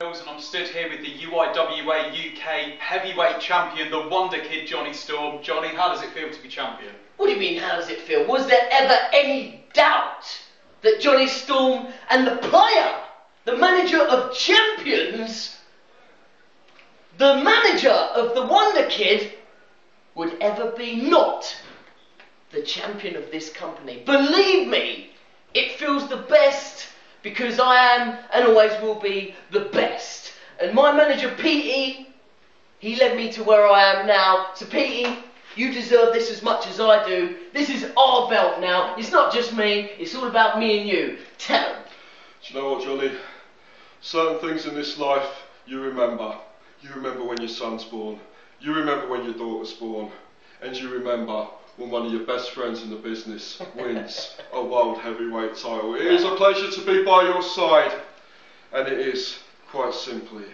and I'm stood here with the UIWA UK heavyweight champion, the Wonder Kid Jonny Storm. Jonny, how does it feel to be champion? What do you mean, how does it feel? Was there ever any doubt that Jonny Storm and the player, the manager of champions, the manager of the Wonderkid, would ever be not the champion of this company? Believe me, it feels the best because I am and always will be the best. And my manager, Petey, he led me to where I am now. So, Petey, you deserve this as much as I do. This is our belt now. It's not just me, it's all about me and you. Tell him. Do you know what, Jonny? Certain things in this life you remember. You remember when your son's born. You remember when your daughter's born. And you remember when one of your best friends in the business wins a world heavyweight title. It is a pleasure to be by your side, and it is quite simply